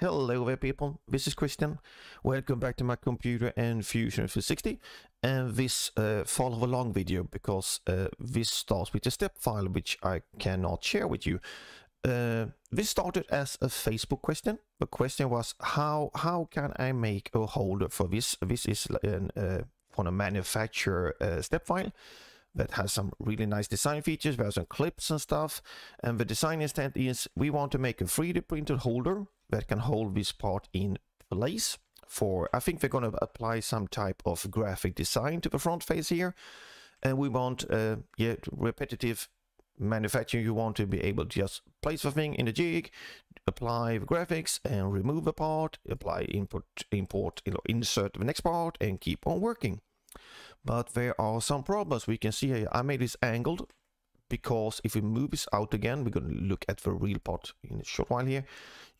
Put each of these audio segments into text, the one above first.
Hello there people, this is Kristian. Welcome back to my computer and Fusion 360 and this uh, follow along video because uh, this starts with a step file which I cannot share with you. Uh, this started as a Facebook question. The question was how how can I make a holder for this? This is an, uh, from a manufacturer uh, step file that has some really nice design features. There are some clips and stuff. And the design intent is we want to make a 3D printed holder that can hold this part in place for, I think they're going to apply some type of graphic design to the front face here. And we want, uh, yeah, repetitive manufacturing. You want to be able to just place the thing in the jig, apply the graphics and remove the part, apply input, import, you know, insert the next part and keep on working. But there are some problems. We can see here, I made this angled because if we move this out again, we're going to look at the real part in a short while here.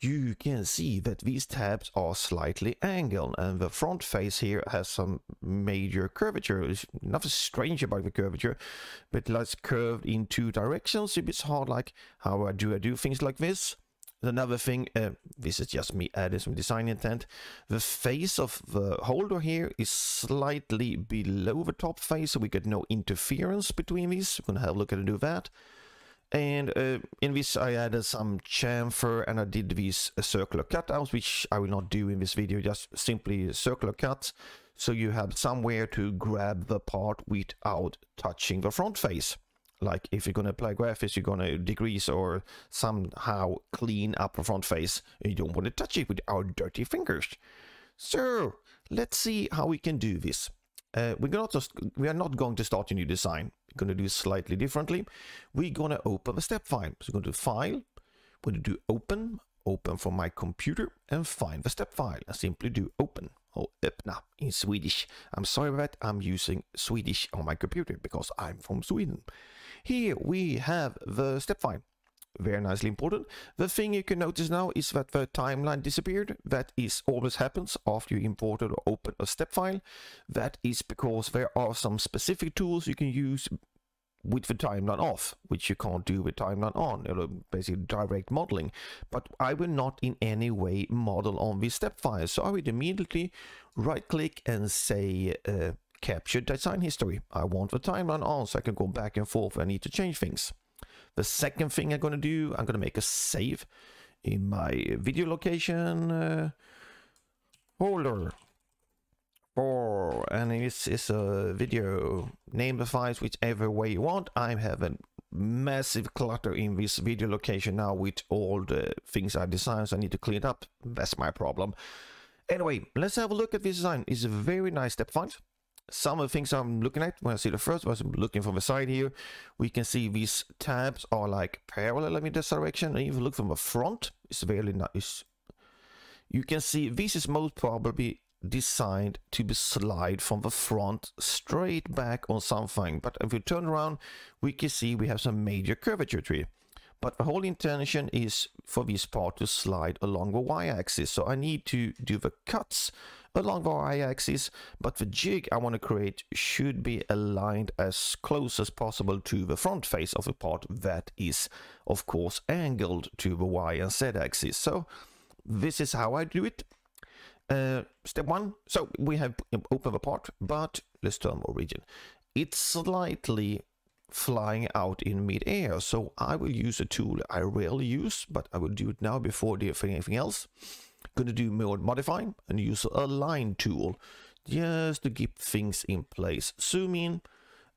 You can see that these tabs are slightly angled and the front face here has some major curvature. There's nothing strange about the curvature, but it's curved in two directions. It's hard like, how do I do things like this? Another thing, uh, this is just me adding some design intent. The face of the holder here is slightly below the top face, so we get no interference between these. We're gonna have a look at and do that. And uh, in this I added some chamfer and I did these uh, circular cutouts, which I will not do in this video, just simply circular cuts. So you have somewhere to grab the part without touching the front face like if you're going to apply graphics you're going to degrease or somehow clean up the front face you don't want to touch it with our dirty fingers. So let's see how we can do this. Uh, we're not just we are not going to start a new design. We're going to do slightly differently. We're going to open the step file. So we're going to do file we're going to do open open from my computer and find the step file. And simply do open or öppna in Swedish. I'm sorry that I'm using Swedish on my computer because I'm from Sweden. Here we have the step file. Very nicely imported. The thing you can notice now is that the timeline disappeared. That is always happens after you imported or open a step file. That is because there are some specific tools you can use with the timeline off, which you can't do with timeline on, basically direct modeling. But I will not in any way model on this step file. So I would immediately right click and say uh, capture design history. I want the timeline on so I can go back and forth. I need to change things. The second thing I'm going to do, I'm going to make a save in my video location uh, folder. 4 and this is a video name the files whichever way you want I have a massive clutter in this video location now with all the things I designed so I need to clean it up that's my problem anyway let's have a look at this design it's a very nice step font some of the things I'm looking at when I see the first one, I'm looking from the side here, we can see these tabs are like parallel in this direction. And if you look from the front, it's very nice. You can see this is most probably designed to be slide from the front straight back on something. But if we turn around, we can see we have some major curvature tree. But the whole intention is for this part to slide along the y-axis. So I need to do the cuts along the y-axis, but the jig I want to create should be aligned as close as possible to the front face of the part that is, of course, angled to the y and z axis. So this is how I do it. Uh, step one, so we have opened the part, but let's turn origin. It's slightly flying out in mid-air, so I will use a tool I rarely use, but I will do it now before doing anything else going to do mode modifying and use align tool just to keep things in place. Zoom in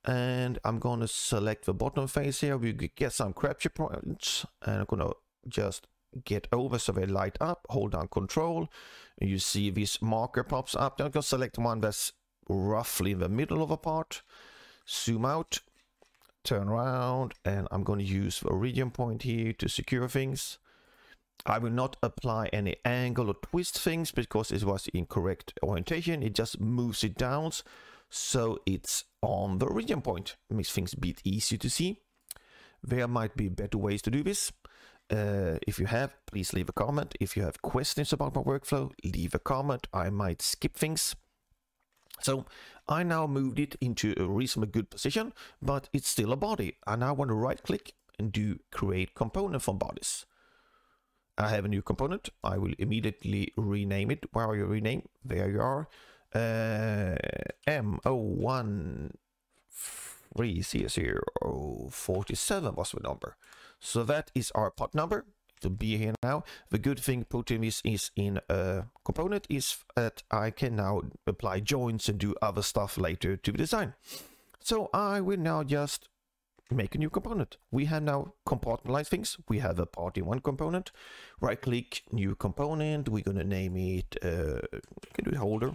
and I'm going to select the bottom face here. We get some capture points and I'm going to just get over so they light up, hold down control. You see this marker pops up. I'm going to select one that's roughly in the middle of a part. Zoom out, turn around, and I'm going to use the origin point here to secure things. I will not apply any angle or twist things because it was incorrect orientation. It just moves it down so it's on the origin point. Makes things a bit easier to see. There might be better ways to do this. Uh, if you have, please leave a comment. If you have questions about my workflow, leave a comment. I might skip things. So I now moved it into a reasonably good position, but it's still a body. And I now want to right click and do create component from bodies. I have a new component. I will immediately rename it. Where are you rename? There you are. Uh, M01 3C047 was the number. So that is our pod number to be here now. The good thing putting this is in a component is that I can now apply joints and do other stuff later to the design. So I will now just make a new component. We have now compartmentalized things. We have a part in one component. Right click, new component. We're going to name it, uh, can do holder,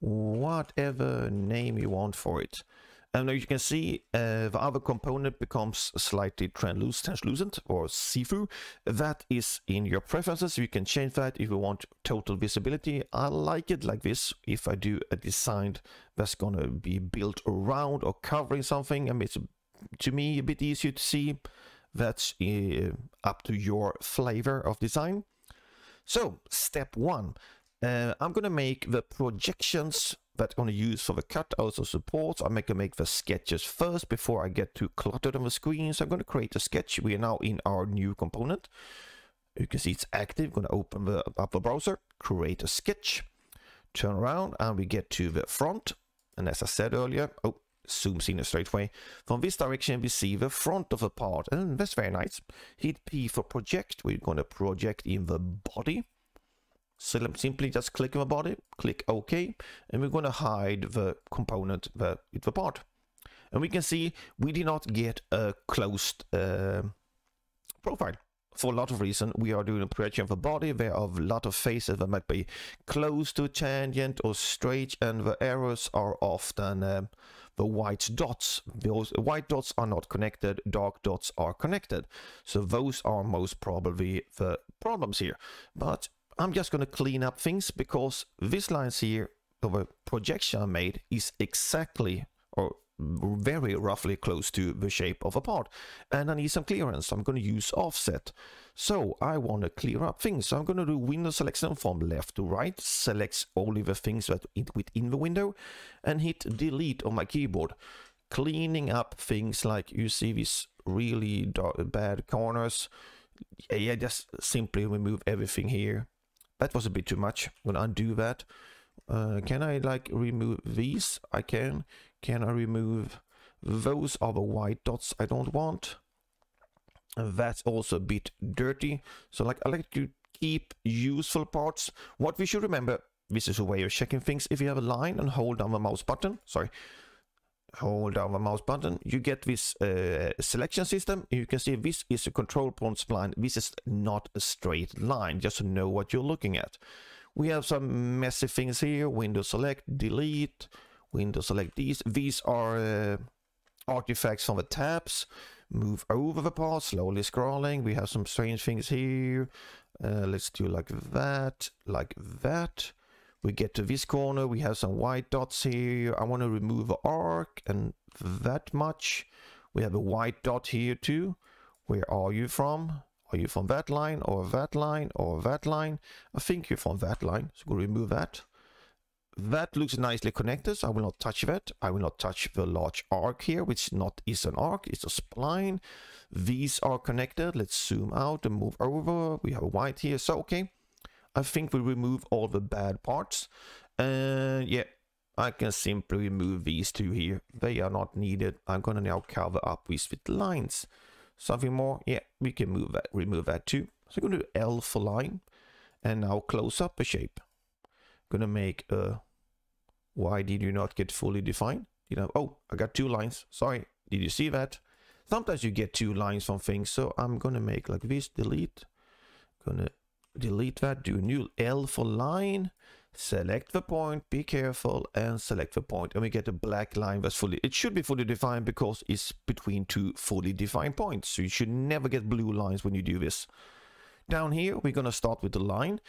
whatever name you want for it. And as you can see, uh, the other component becomes slightly translucent or see-through. That is in your preferences. You can change that if you want total visibility. I like it like this. If I do a design that's going to be built around or covering something, I mean, it's to me a bit easier to see. That's uh, up to your flavor of design. So, step one. Uh, I'm going to make the projections that I'm going to use for the cutouts or supports. I'm going to make the sketches first before I get too cluttered on the screen. So I'm going to create a sketch. We are now in our new component. You can see it's active. I'm going to open the up the browser, create a sketch, turn around, and we get to the front. And as I said earlier, oh, zooms in a straight way. From this direction, we see the front of the part, and that's very nice. Hit P for project. We're going to project in the body. So simply just click on the body, click OK, and we're going to hide the component, the, the part. And we can see we did not get a closed uh, profile. For a lot of reasons, we are doing a projection of a body. There are a lot of faces that might be close to tangent or straight, and the errors are often uh, the white dots. Those white dots are not connected, dark dots are connected. So those are most probably the problems here. But I'm just going to clean up things because this lines here of a projection I made is exactly or very roughly close to the shape of a part and I need some clearance. I'm going to use offset. So I want to clear up things. So I'm going to do window selection from left to right select only the things that it within the window and hit delete on my keyboard. Cleaning up things like you see these really dark, bad corners. Yeah just simply remove everything here that was a bit too much. I'm gonna undo that. Uh, can I like remove these? I can. Can I remove those are the white dots I don't want? And that's also a bit dirty. So like I like to keep useful parts. What we should remember, this is a way of checking things. If you have a line and hold down the mouse button, sorry, hold down the mouse button, you get this uh, selection system. You can see this is a control point spline. This is not a straight line, just to know what you're looking at. We have some messy things here, window select, delete, window select these. These are uh, artifacts from the tabs. Move over the part, slowly scrolling. We have some strange things here. Uh, let's do like that, like that we get to this corner, we have some white dots here. I want to remove the arc and that much. We have a white dot here too. Where are you from? Are you from that line or that line or that line? I think you're from that line, so we'll remove that. That looks nicely connected, so I will not touch that. I will not touch the large arc here, which not is an arc, it's a spline. These are connected. Let's zoom out and move over. We have a white here, so okay. I think we remove all the bad parts. And yeah, I can simply remove these two here. They are not needed. I'm gonna now cover up these with lines. Something more? Yeah, we can move that, remove that too. So I'm gonna do L for line. And now close up a shape. gonna make a... Why did you not get fully defined? You know, oh, I got two lines. Sorry, did you see that? Sometimes you get two lines from things, so I'm gonna make like this, delete. Gonna delete that, do a new L for line, select the point, be careful, and select the point, and we get a black line that's fully, it should be fully defined because it's between two fully defined points, so you should never get blue lines when you do this. Down here, we're going to start with the line.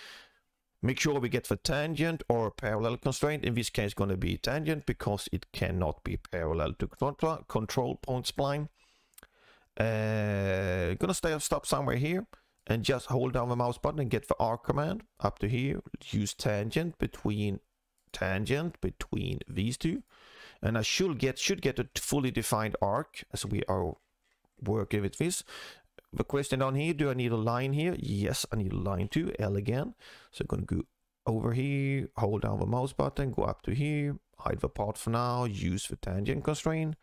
Make sure we get the tangent or parallel constraint. In this case, going to be tangent because it cannot be parallel to control, control point spline. Uh, gonna stay stop somewhere here and just hold down the mouse button and get the arc command up to here. Use tangent between tangent between these two. And I should get should get a fully defined arc as we are working with this. the question down here, do I need a line here? Yes, I need a line too, L again. So I'm going to go over here, hold down the mouse button, go up to here, hide the part for now, use the tangent constraint.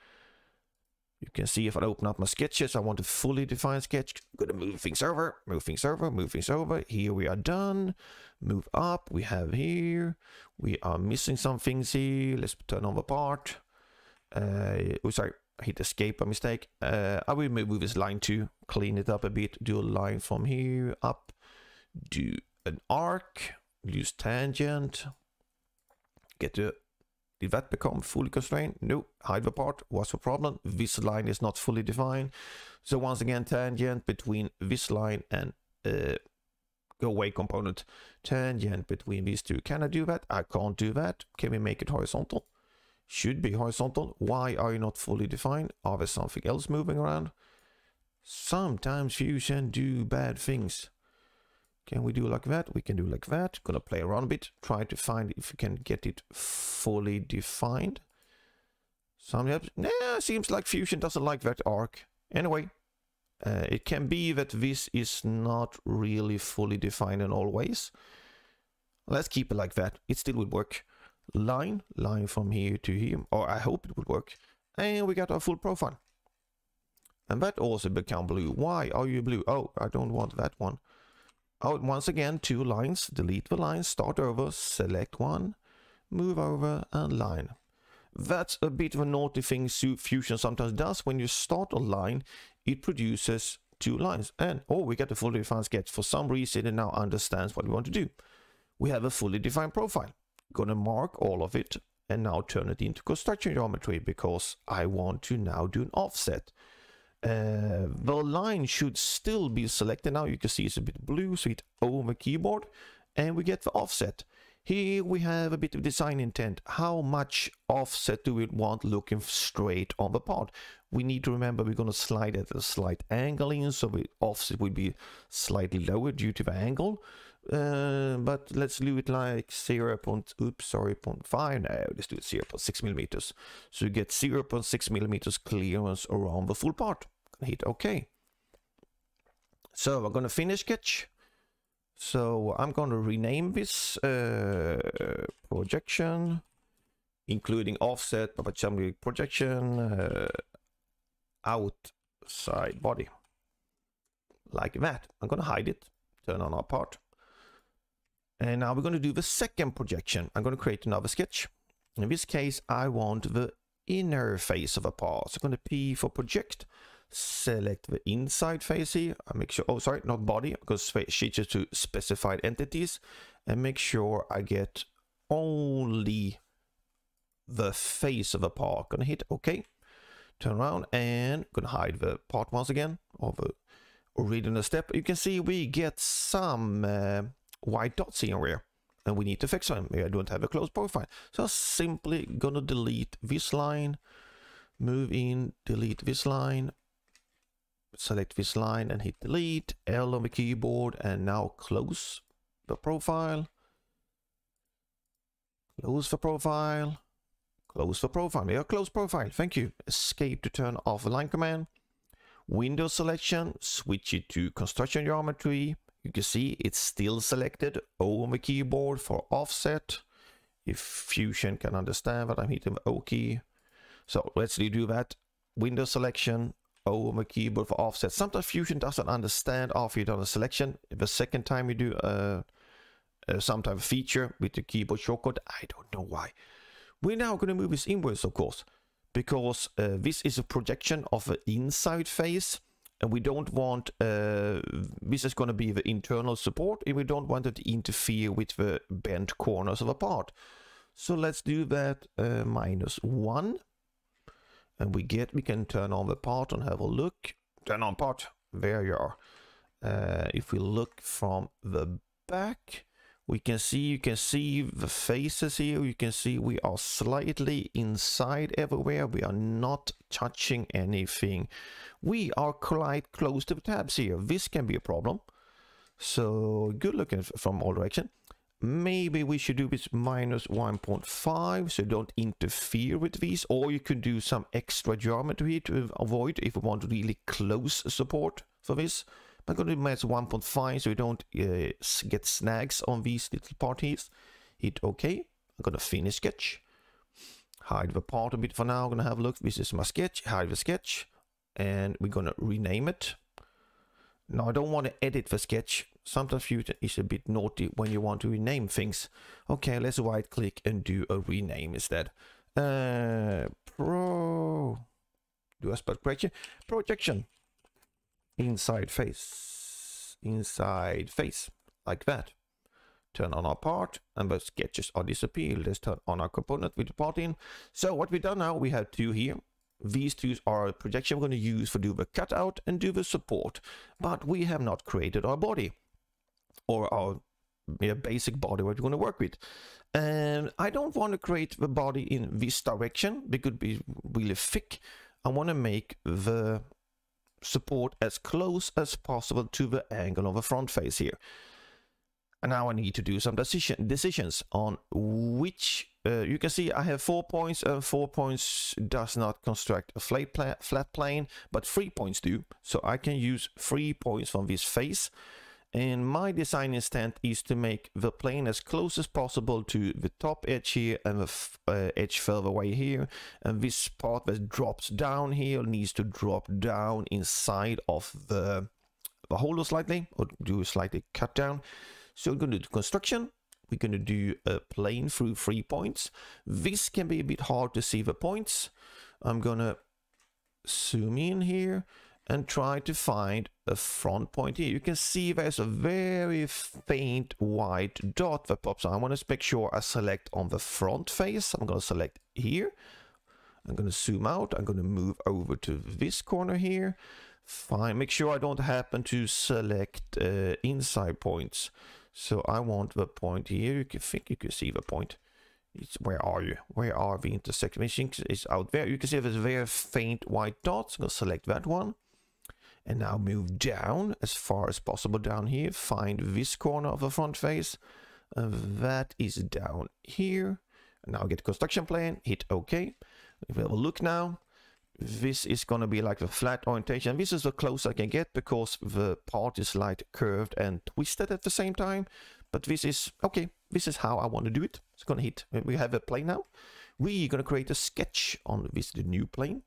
You can see if I open up my sketches, I want a fully defined sketch. I'm gonna move things over, move things over, move things over. Here we are done. Move up, we have here. We are missing some things here. Let's turn on the part. Uh, oh, sorry, I hit escape by mistake. Uh, I will move this line too, clean it up a bit, do a line from here up, do an arc, use tangent, get the did that become fully constrained? No. The part. What's the problem? This line is not fully defined. So once again, tangent between this line and uh, go away component. Tangent between these two. Can I do that? I can't do that. Can we make it horizontal? Should be horizontal. Why are you not fully defined? Are there something else moving around? Sometimes Fusion do bad things. Can we do like that? We can do like that. Gonna play around a bit. Try to find if we can get it fully defined. Sometimes, nah, seems like Fusion doesn't like that arc. Anyway, uh, it can be that this is not really fully defined in all ways. Let's keep it like that. It still would work. Line, line from here to here, or I hope it would work. And we got our full profile. And that also become blue. Why are you blue? Oh, I don't want that one. Oh, once again, two lines, delete the line, start over, select one, move over and line. That's a bit of a naughty thing Fusion sometimes does. When you start a line, it produces two lines. And, oh, we get a fully defined sketch. For some reason, it now understands what we want to do. We have a fully defined profile. Gonna mark all of it and now turn it into construction geometry because I want to now do an offset. Uh, the line should still be selected now. You can see it's a bit blue, so hit O on the keyboard, and we get the offset. Here we have a bit of design intent. How much offset do we want looking straight on the part? We need to remember we're going to slide at a slight angle in, so the offset will be slightly lower due to the angle. Uh, but let's do it like 0. Point, oops, sorry, 0.5. No, let's do it 0 0.6 millimeters. So you get 0 0.6 millimeters clearance around the full part. Hit OK. So I'm going to finish sketch. So I'm going to rename this uh, projection, including offset, assembly projection, uh, outside body. Like that. I'm going to hide it, turn on our part. And now we're going to do the second projection. I'm going to create another sketch. In this case, I want the inner face of a part. So I'm going to P for project, select the inside face here. I make sure, oh, sorry, not body, because switches to specified entities. And make sure I get only the face of a part. Gonna hit OK. Turn around and gonna hide the part once again, or the original step. You can see we get some uh, white dots here and we need to fix them. I don't have a closed profile. So I'm simply gonna delete this line, move in, delete this line, select this line and hit delete, L on the keyboard and now close the profile. Close the profile. Close the profile. Yeah, close profile. Thank you. Escape to turn off the line command. window selection, switch it to construction geometry, you can see it's still selected O on the keyboard for offset. If Fusion can understand that I'm hitting the O key. So let's do that. Window selection, O on the keyboard for offset. Sometimes Fusion doesn't understand after you've done a selection. The second time you do a, a some type of feature with the keyboard shortcut, I don't know why. We're now going to move this inwards, of course, because uh, this is a projection of the inside face and we don't want uh, this is going to be the internal support and we don't want it to interfere with the bent corners of a part. So let's do that uh, minus one. And we get we can turn on the part and have a look. Turn on part. There you are. Uh, if we look from the back we can see you can see the faces here. You can see we are slightly inside everywhere. We are not touching anything. We are quite close to the tabs here. This can be a problem. So good looking from all direction. Maybe we should do this minus 1.5 so don't interfere with these. Or you could do some extra geometry to avoid if we want really close support for this. I'm going to match 1.5 so we don't uh, get snags on these little parties. Hit OK. I'm going to finish sketch. Hide the part a bit for now. I'm going to have a look. This is my sketch. Hide the sketch. And we're going to rename it. Now I don't want to edit the sketch. Sometimes Fusion is a bit naughty when you want to rename things. Okay, let's right click and do a rename instead. Uh, pro... Do a spot correction. Projection. Inside face. Inside face. Like that. Turn on our part and the sketches are disappeared. Let's turn on our component with the part in. So what we've done now, we have two here. These two are projection we're going to use for do the cutout and do the support. But we have not created our body or our basic body what we're going to work with. And I don't want to create the body in this direction. because It be really thick. I want to make the support as close as possible to the angle of the front face here. And now I need to do some decision decisions on which uh, you can see I have four points and four points does not construct a flat, pla flat plane but three points do so I can use three points from this face and my design intent is to make the plane as close as possible to the top edge here and the uh, edge further away here and this part that drops down here needs to drop down inside of the the holder slightly or do a slightly cut down so we're going to do construction. We're going to do a plane through three points. This can be a bit hard to see the points. I'm going to zoom in here and try to find a front point here. You can see there's a very faint white dot that pops on. I want to make sure I select on the front face. I'm going to select here. I'm going to zoom out. I'm going to move over to this corner here. Fine. Make sure I don't happen to select uh, inside points. So I want the point here. You can think you can see the point. It's where are you? Where are the intersection? It's out there. You can see there's a very faint white dot. I'm gonna select that one. And now move down as far as possible down here. Find this corner of the front face. And that is down here. Now get construction plane. Hit OK. If we have a look now, this is going to be like the flat orientation. This is the close I can get because the part is like curved and twisted at the same time. But this is, okay, this is how I want to do it. It's going to hit, we have a plane now. We're going to create a sketch on this the new plane.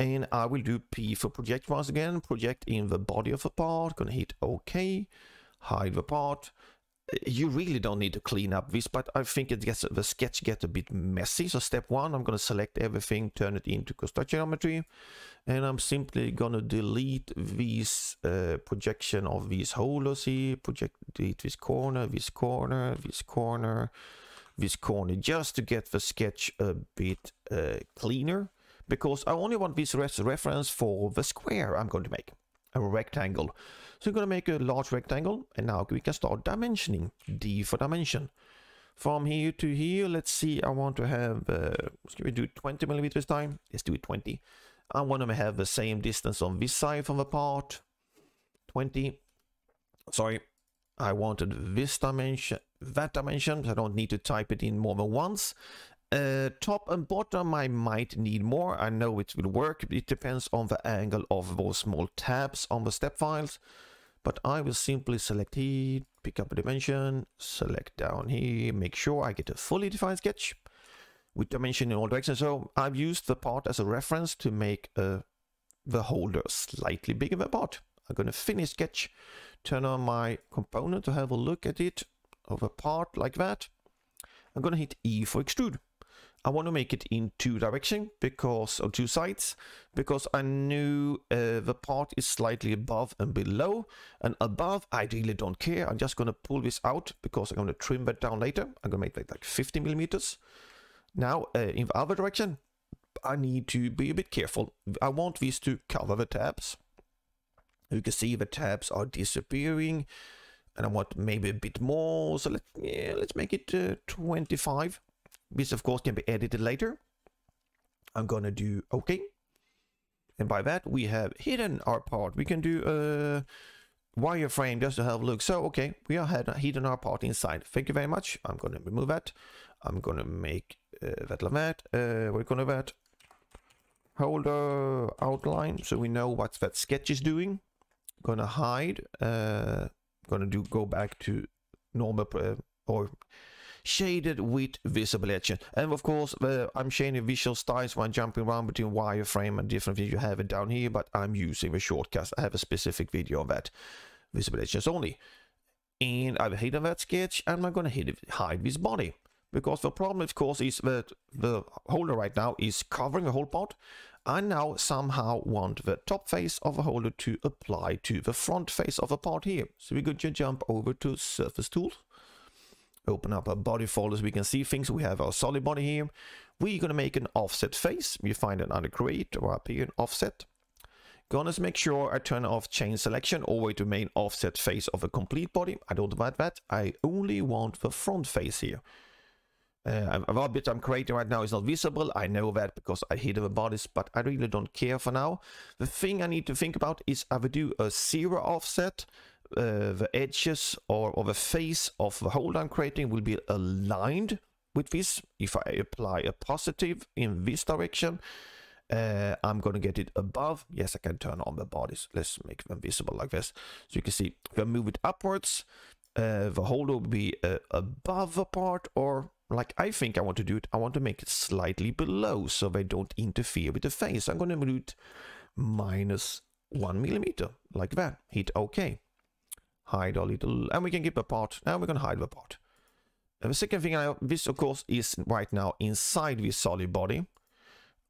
And I will do P for project once again, project in the body of the part, to hit OK, hide the part, you really don't need to clean up this, but I think it gets the sketch gets a bit messy. So step one, I'm to select everything, turn it into construction geometry, and I'm simply to delete this uh, projection of these holes here, project delete this corner, this corner, this corner, this corner, just to get the sketch a bit uh, cleaner, because I only want this reference for the square I'm going to make, a rectangle. So I'm going to make a large rectangle and now we can start dimensioning. D for dimension. From here to here, let's see, I want to have, uh, can we do 20 millimeters time? Let's do it 20. I want to have the same distance on this side from the part. 20. Sorry, I wanted this dimension, that dimension. So I don't need to type it in more than once. Uh, top and bottom I might need more. I know it will work. It depends on the angle of those small tabs on the step files but I will simply select here, pick up a dimension, select down here, make sure I get a fully defined sketch with dimension in all directions. So I've used the part as a reference to make uh, the holder slightly bigger than the part. I'm going to finish sketch, turn on my component to have a look at it of a part like that. I'm going to hit E for extrude. I want to make it in two direction because or two sides because I knew uh, the part is slightly above and below and above I really don't care. I'm just gonna pull this out because I'm gonna trim that down later. I'm gonna make that like 50 millimeters. Now uh, in the other direction I need to be a bit careful. I want this to cover the tabs. You can see the tabs are disappearing and I want maybe a bit more so let, yeah, let's make it uh, 25 this of course can be edited later. I'm gonna do OK. And by that we have hidden our part. We can do a wireframe just to have a look. So okay, we are hidden our part inside. Thank you very much. I'm gonna remove that. I'm gonna make uh, that like that. Uh, we're gonna that. holder outline so we know what that sketch is doing. Gonna hide, uh, gonna do go back to normal uh, or shaded with visible edge. And of course, uh, I'm shading visual styles when jumping around between wireframe and different things. You have it down here, but I'm using the shortcut. I have a specific video on that, visible edges only. And I've hidden that sketch, and I'm gonna hide, hide this body. Because the problem, of course, is that the holder right now is covering the whole part. I now somehow want the top face of the holder to apply to the front face of a part here. So we're going to jump over to Surface Tools. Open up a body folder we can see things. We have our solid body here. We're going to make an offset face. You find it under Create or up here Offset. Gonna make sure I turn off chain selection all the main offset face of a complete body. I don't want that. I only want the front face here. Uh, a bit I'm creating right now is not visible. I know that because I hid the bodies, but I really don't care for now. The thing I need to think about is I would do a zero offset. Uh, the edges or, or the face of the hole I'm creating will be aligned with this. If I apply a positive in this direction, uh, I'm going to get it above. Yes, I can turn on the bodies. Let's make them visible like this. So you can see if I move it upwards, uh, the holder will be uh, above the part or like I think I want to do it, I want to make it slightly below so they don't interfere with the face. I'm going to do it minus one millimeter, like that. Hit OK. Hide a little, and we can keep a part. Now we can hide the part. The second thing, I, this of course is right now inside this solid body.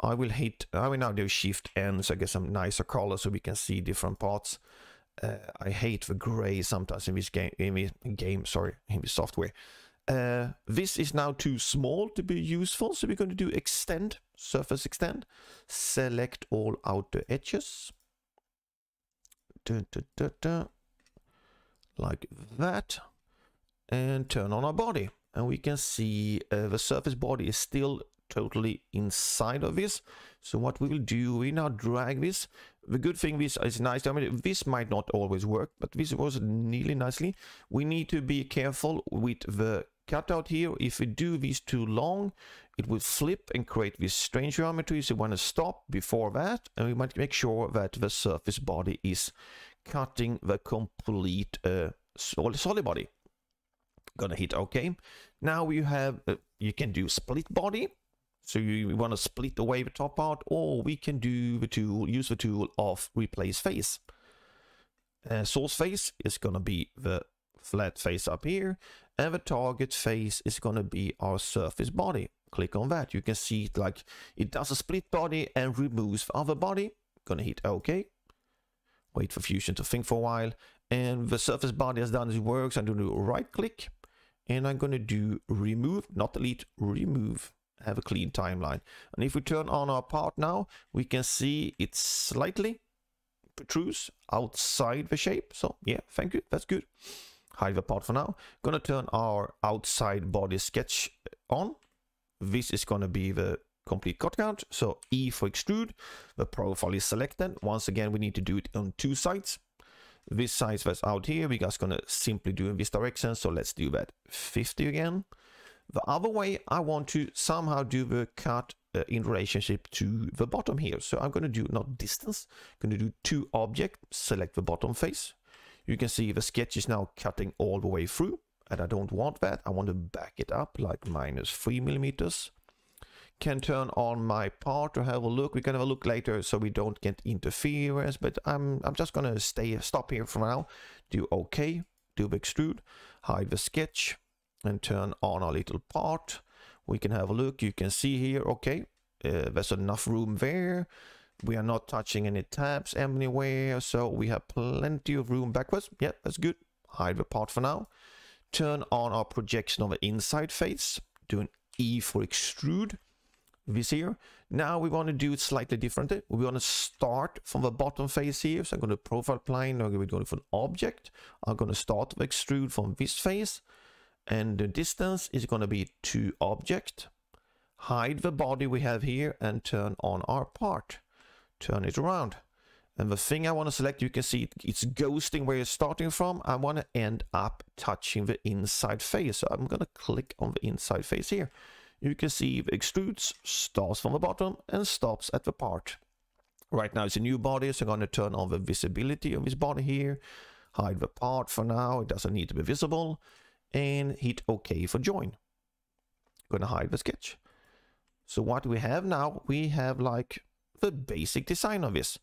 I will hit, I will now do Shift N so I get some nicer color so we can see different parts. Uh, I hate the gray sometimes in this game, in game, sorry, in this software. Uh, this is now too small to be useful, so we're going to do extend, surface extend. Select all outer edges. Dun, dun, dun, like that. And turn on our body. And we can see uh, the surface body is still totally inside of this. So what we will do, we now drag this. The good thing this is nice. I mean, this might not always work, but this was nearly nicely. We need to be careful with the cutout here. If we do these too long, it will flip and create this strange geometry. So we want to stop before that, and we might make sure that the surface body is cutting the complete uh, solid body. Gonna hit OK. Now you have, uh, you can do split body. So you want to split away the top part, or we can do the tool, use the tool of replace face. Uh, source face is to be the flat face up here, and the target face is to be our surface body. Click on that. You can see it like it does a split body and removes the other body. Gonna hit OK. Wait for Fusion to think for a while. And the surface body has done its work. So I'm going to right click. And I'm going to do remove, not delete, remove have a clean timeline. And if we turn on our part now, we can see it slightly protrudes outside the shape. So yeah, thank you, that's good. Hide the part for now. Gonna turn our outside body sketch on. This is gonna be the complete cut count. So E for extrude, the profile is selected. Once again, we need to do it on two sides. This side that's out here, we're just gonna simply do in this direction. So let's do that 50 again. The other way, I want to somehow do the cut uh, in relationship to the bottom here. So I'm going to do not distance, I'm going to do two object, select the bottom face. You can see the sketch is now cutting all the way through and I don't want that. I want to back it up like minus three millimeters. Can turn on my part to have a look. We can have a look later so we don't get interference, but I'm, I'm just to stay stop here for now. Do OK, do extrude, hide the sketch, and turn on our little part. We can have a look. You can see here, okay, uh, there's enough room there. We are not touching any tabs anywhere, so we have plenty of room backwards. Yeah, that's good. Hide the part for now. Turn on our projection of the inside face. Do an E for extrude. This here. Now we want to do it slightly differently. We want to start from the bottom face here. So I'm going to profile plane. I'm going to go for an object. I'm going to start the extrude from this face and the distance is going to be to object hide the body we have here and turn on our part turn it around and the thing I want to select you can see it's ghosting where you're starting from I want to end up touching the inside face so I'm going to click on the inside face here you can see it extrudes, starts from the bottom and stops at the part. Right now it's a new body, so I'm going to turn on the visibility of this body here, hide the part for now, it doesn't need to be visible, and hit OK for join. Gonna hide the sketch. So what we have now, we have like the basic design of this.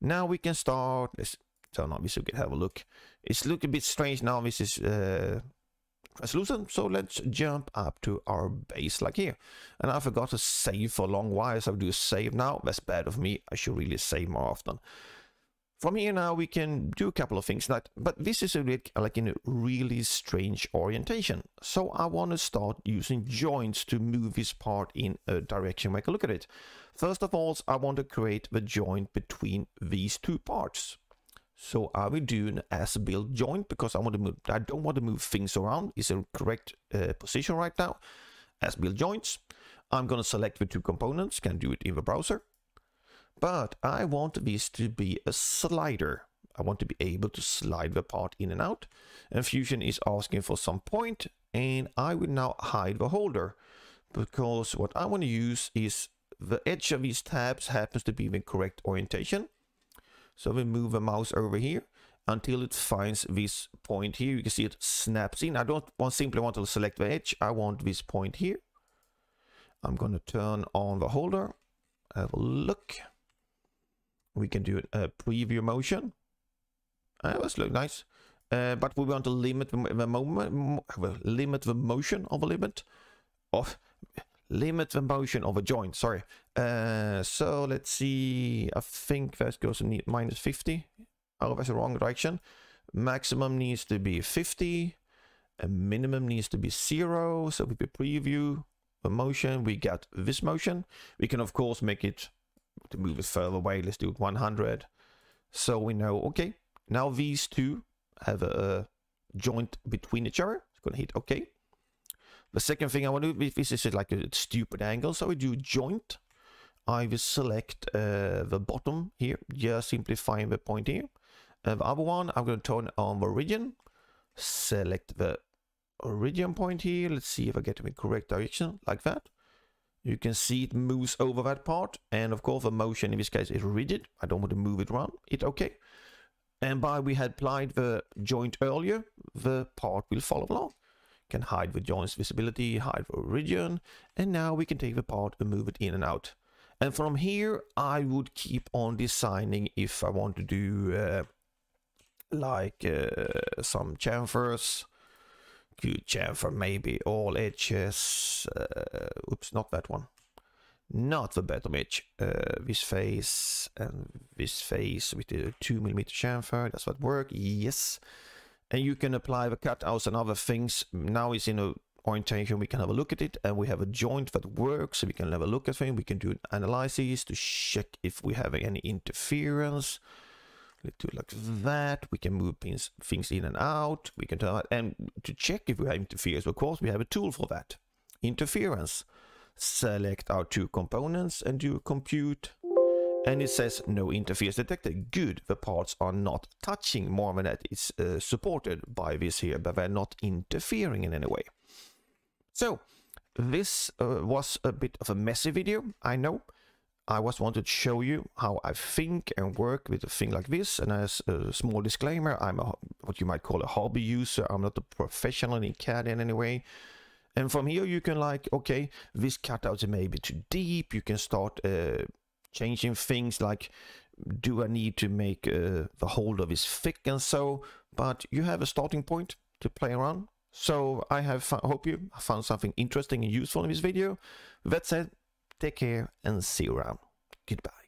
Now we can start, let's turn on this so we can have a look. It's looking a bit strange now, this is uh, translucent, so let's jump up to our base like here. And I forgot to save for a long while, so I'll do a save now. That's bad of me, I should really save more often. From here now we can do a couple of things, that, but this is a bit like in a really strange orientation. So I want to start using joints to move this part in a direction we can look at it. First of all, I want to create the joint between these two parts. So I will do an as built joint because I want to move, I don't want to move things around. It's a correct uh, position right now. As built joints. I'm going to select the two components, can do it in the browser. But I want this to be a slider. I want to be able to slide the part in and out. And Fusion is asking for some point and I will now hide the holder because what I want to use is the edge of these tabs happens to be the correct orientation. So we move the mouse over here until it finds this point here. You can see it snaps in. I don't want simply want to select the edge. I want this point here. I'm going to turn on the holder. Have a look. We can do a preview motion. Uh, that's look nice. Uh, but we want to limit the moment, limit the motion of a limit of limit the motion of a joint. Sorry. Uh, so let's see. I think that goes to minus 50. Oh, that's the wrong direction. Maximum needs to be 50. A minimum needs to be zero. So we preview the motion. We get this motion. We can of course make it to move it further away, let's do it 100. So we know, okay, now these two have a, a joint between each other. It's to hit OK. The second thing I want to do, this is like a stupid angle, so I do joint. I will select uh, the bottom here, just simplifying the point here. And the other one, I'm going to turn on the origin, select the origin point here. Let's see if I get the correct direction, like that. You can see it moves over that part. And of course, the motion in this case is rigid. I don't want to move it around. It's okay. And by we had applied the joint earlier, the part will follow along. Can hide the joint's visibility, hide the origin. And now we can take the part and move it in and out. And from here, I would keep on designing if I want to do uh, like uh, some chamfers good chamfer maybe all edges uh, oops not that one not the bottom edge uh, this face and this face with the 2 millimeter chamfer does that work yes and you can apply the cutouts and other things now it's in a orientation we can have a look at it and we have a joint that works so we can have a look at it we can do analysis to check if we have any interference Let's do it like that. We can move pins, things in and out. We can turn and to check if we have interference, of course, we have a tool for that. Interference. Select our two components and do compute. And it says no interference detected. Good, the parts are not touching that. It's uh, supported by this here, but they're not interfering in any way. So, this uh, was a bit of a messy video, I know. I just wanted to show you how I think and work with a thing like this. And as a small disclaimer, I'm a, what you might call a hobby user. I'm not a professional in CAD in any way. And from here you can like, okay, this cutout is maybe too deep. You can start uh, changing things like, do I need to make uh, the of this thick and so, but you have a starting point to play around. So I have hope you found something interesting and useful in this video. That said, Take care and see you around. Goodbye.